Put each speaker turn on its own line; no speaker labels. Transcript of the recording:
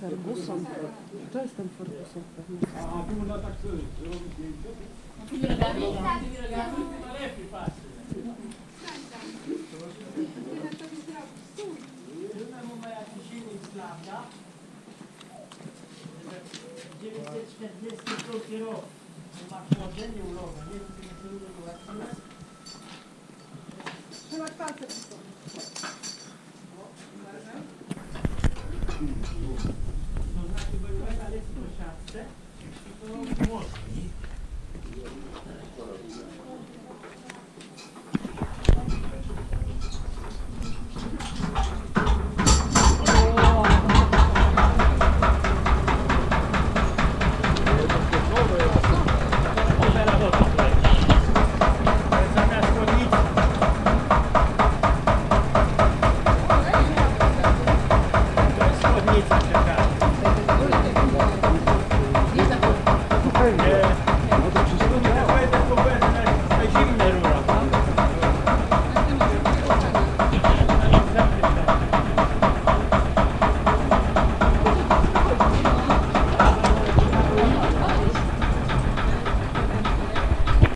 Ferguson. To jest ten Ferguson pewnie.
A tu można tak zrobić zdjęcie?
Druga ma jakiś silnik z lata. 942 rok. Ma chłodzenie ulowe. Nie wiem, czy lubię go jak
Trzeba palce przy
To Yeah.